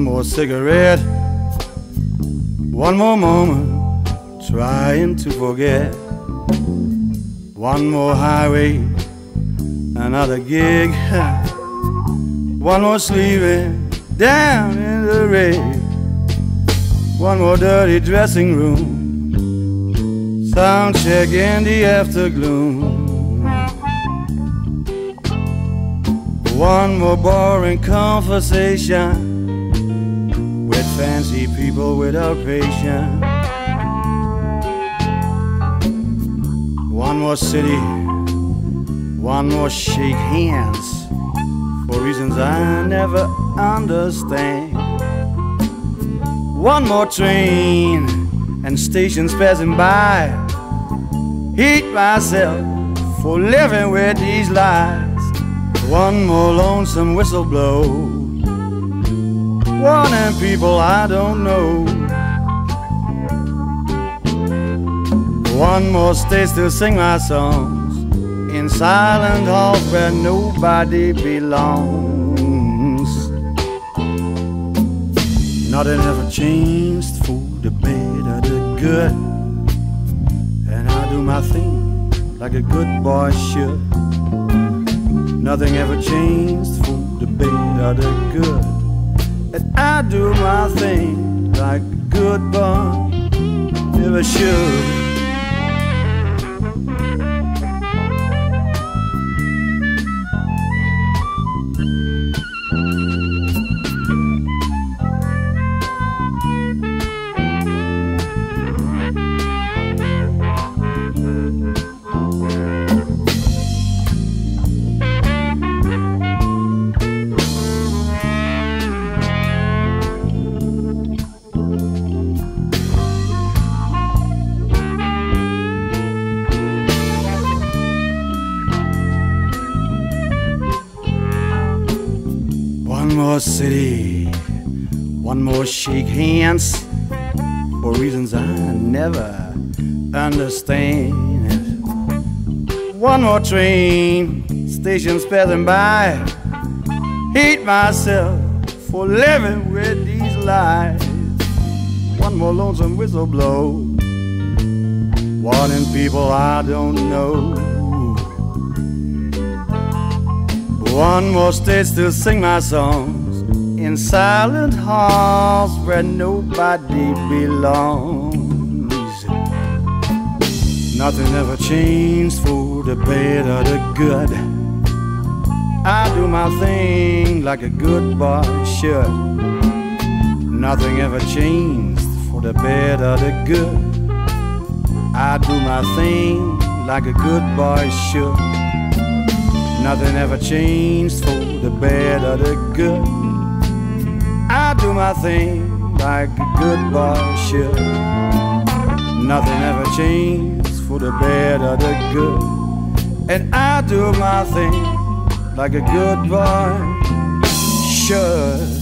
more cigarette, one more moment, trying to forget. One more highway, another gig, one more sleeping down in the rain, one more dirty dressing room, sound check in the aftergloom. One more boring conversation fancy people without patience. One more city, one more shake hands for reasons I never understand. One more train and stations passing by. Hate myself for living with these lies. One more lonesome whistle blow. Warning people I don't know. One more stage to sing my songs in silent halls where nobody belongs. Nothing ever changed for the better, the good. And I do my thing like a good boy should. Nothing ever changed for the better, the good. I do my thing like a good boy never should. One more city, one more shake hands for reasons I never understand. One more train, stations passing by. Hate myself for living with these lies. One more lonesome whistle blow, warning people I don't know. One more stage to sing my songs in silent halls where nobody belongs. Nothing ever changed for the better, the good. I do my thing like a good boy should. Nothing ever changed for the better, the good. I do my thing like a good boy should. Nothing ever changed for the better, the good. I do my thing like a good boy should. Nothing ever changed for the better, the good. And I do my thing like a good boy should.